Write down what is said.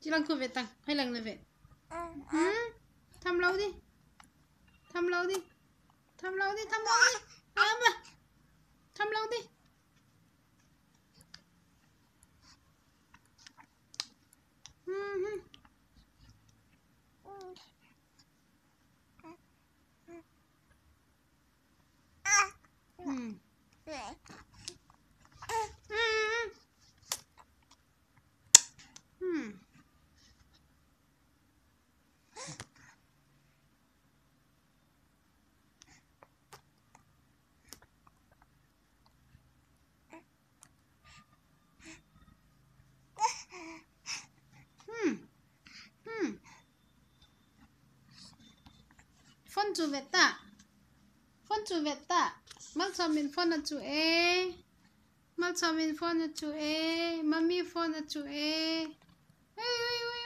chị lăng cô về tặng hay lần này về? Ừ, ừ? thăm lâu đi. Thăm lâu đi thăm lâu đi. Thăm lâu đi. Thăm lâu đi. Fontu veta. Fontu veta. Mal samin fona tu e. Mal samin fona tu e. Mami fona tu e. Hey, hey, hey.